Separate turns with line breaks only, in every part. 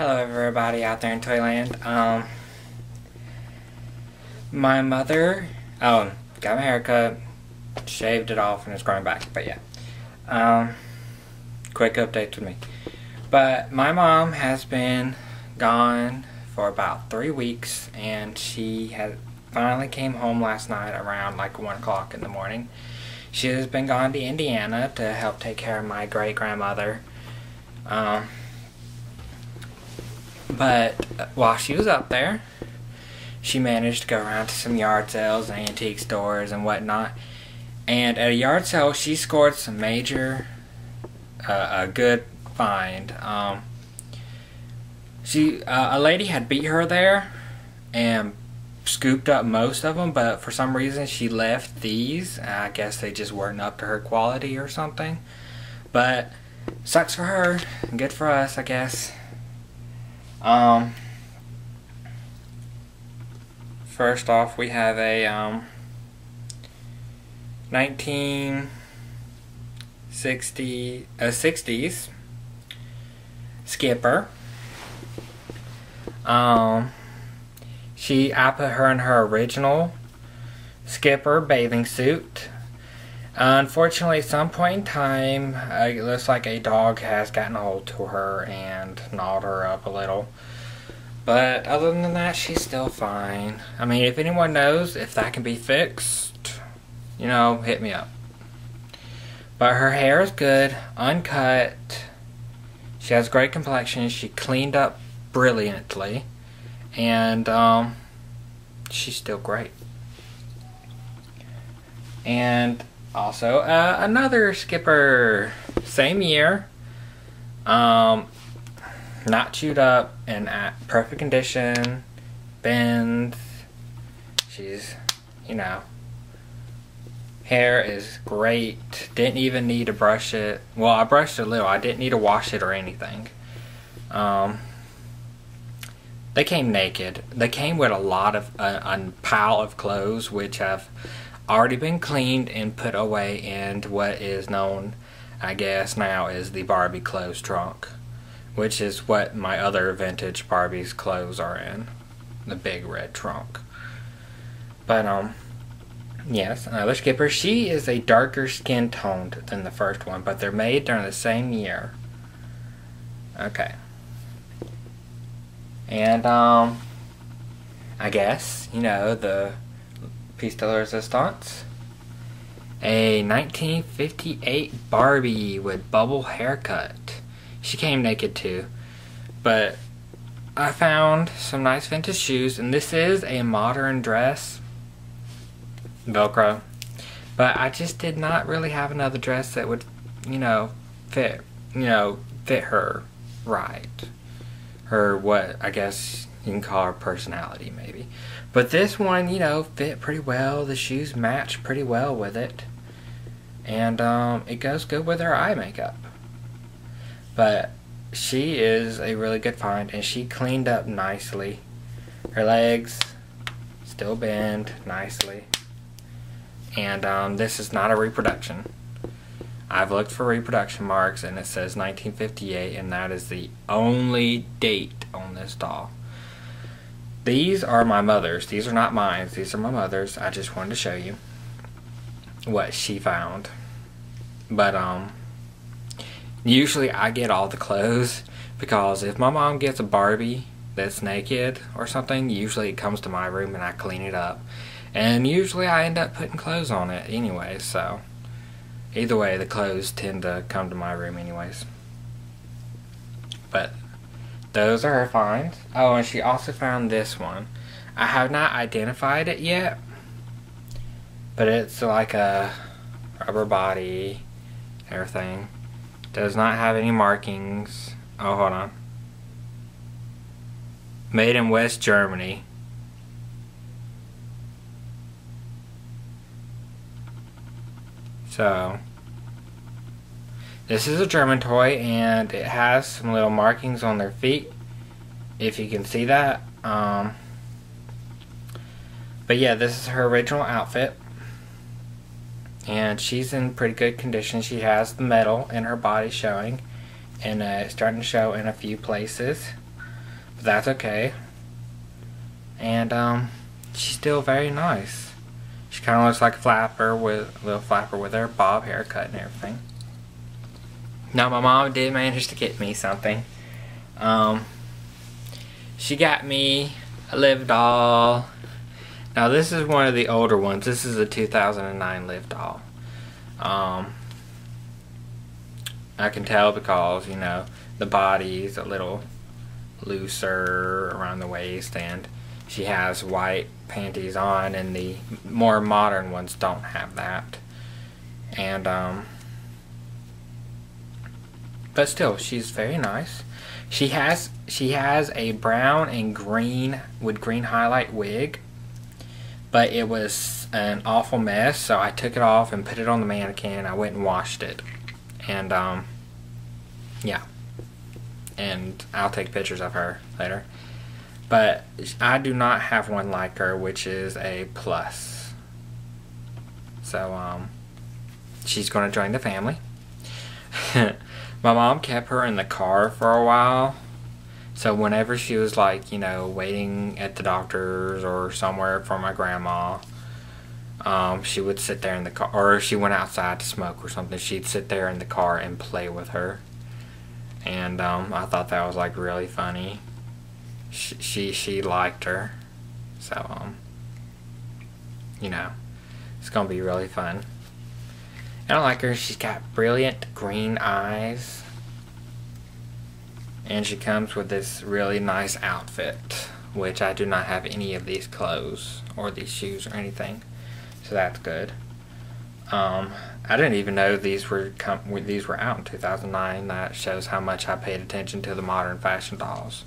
Hello everybody out there in Toyland. Um, my mother, oh, got my haircut, shaved it off and it's growing back, but yeah. Um, quick update to me. But my mom has been gone for about three weeks and she had finally came home last night around like 1 o'clock in the morning. She has been gone to Indiana to help take care of my great grandmother. Um, but while she was up there, she managed to go around to some yard sales and antique stores and whatnot. And at a yard sale, she scored some major, uh, a good find. Um, she, uh, a lady had beat her there and scooped up most of them, but for some reason she left these. I guess they just weren't up to her quality or something. But sucks for her, good for us, I guess. Um, first off, we have a um, 1960 uh, 60s skipper. Um, she I put her in her original skipper bathing suit. Unfortunately, at some point in time, it looks like a dog has gotten hold to her and gnawed her up a little. But other than that, she's still fine. I mean, if anyone knows if that can be fixed, you know, hit me up. But her hair is good, uncut. She has great complexion. She cleaned up brilliantly. And, um, she's still great. And also, uh, another skipper, same year, um, not chewed up and at perfect condition, bends. She's, you know, hair is great. Didn't even need to brush it. Well, I brushed a little. I didn't need to wash it or anything. Um, they came naked. They came with a lot of uh, a pile of clothes, which have already been cleaned and put away in what is known, I guess, now as the Barbie clothes trunk, which is what my other vintage Barbie's clothes are in, the big red trunk. But, um, yes, another skipper. She is a darker skin toned than the first one, but they're made during the same year. Okay. And, um, I guess, you know, the piece de resistance. A 1958 Barbie with bubble haircut. She came naked too. But I found some nice vintage shoes, and this is a modern dress. Velcro. But I just did not really have another dress that would, you know, fit, you know, fit her right. Her, what, I guess you can call her personality, maybe. But this one, you know, fit pretty well. The shoes match pretty well with it. And um, it goes good with her eye makeup. But she is a really good find, and she cleaned up nicely. Her legs still bend nicely. And um, this is not a reproduction. I've looked for reproduction marks, and it says 1958, and that is the only date on this doll. These are my mother's. These are not mine. These are my mother's. I just wanted to show you what she found. But, um, usually I get all the clothes because if my mom gets a Barbie that's naked or something, usually it comes to my room and I clean it up. And usually I end up putting clothes on it anyway, so either way, the clothes tend to come to my room anyways. But those are her finds. Oh, and she also found this one. I have not identified it yet, but it's like a rubber body, everything. Does not have any markings. Oh, hold on. Made in West Germany. So, this is a German toy and it has some little markings on their feet. If you can see that. Um, but yeah, this is her original outfit. And she's in pretty good condition. She has the metal in her body showing. And uh, it's starting to show in a few places. But that's okay. And, um, she's still very nice. She kind of looks like a flapper with, a little flapper with her bob haircut and everything. Now, my mom did manage to get me something. Um, she got me a Liv doll. Now, this is one of the older ones. This is a 2009 Liv doll. Um, I can tell because, you know, the body's a little looser around the waist and she has white panties on and the more modern ones don't have that. And, um, but still, she's very nice. She has she has a brown and green with green highlight wig, but it was an awful mess. So I took it off and put it on the mannequin. I went and washed it, and um, yeah. And I'll take pictures of her later. But I do not have one like her, which is a plus. So um, she's going to join the family. My mom kept her in the car for a while. So whenever she was like, you know, waiting at the doctor's or somewhere for my grandma, um, she would sit there in the car, or if she went outside to smoke or something, she'd sit there in the car and play with her. And um, I thought that was like really funny. She she, she liked her, so um, you know, it's gonna be really fun. I don't like her. She's got brilliant green eyes. And she comes with this really nice outfit, which I do not have any of these clothes or these shoes or anything. So that's good. Um, I didn't even know these were these were out in 2009. That shows how much I paid attention to the modern fashion dolls.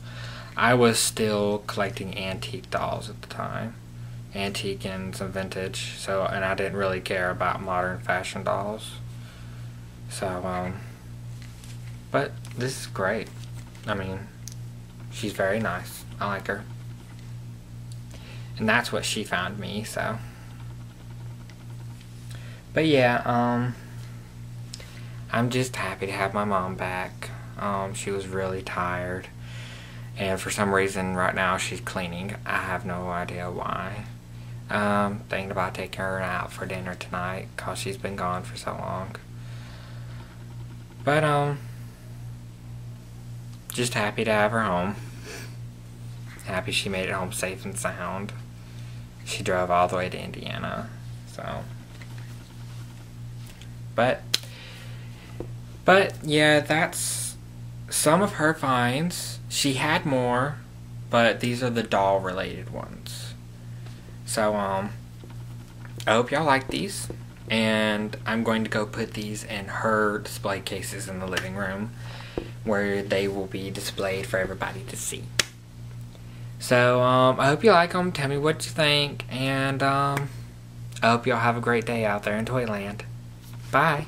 I was still collecting antique dolls at the time antique and some vintage. So, and I didn't really care about modern fashion dolls. So, um, but this is great. I mean, she's very nice. I like her. And that's what she found me, so. But yeah, um, I'm just happy to have my mom back. Um, she was really tired. And for some reason, right now, she's cleaning. I have no idea why. Um, thinking about taking her out for dinner tonight because she's been gone for so long. But, um, just happy to have her home. Happy she made it home safe and sound. She drove all the way to Indiana, so. But, but yeah, that's some of her finds. She had more, but these are the doll related ones. So, um, I hope y'all like these. And I'm going to go put these in her display cases in the living room where they will be displayed for everybody to see. So, um, I hope you like them. Tell me what you think. And, um, I hope y'all have a great day out there in Toyland. Bye.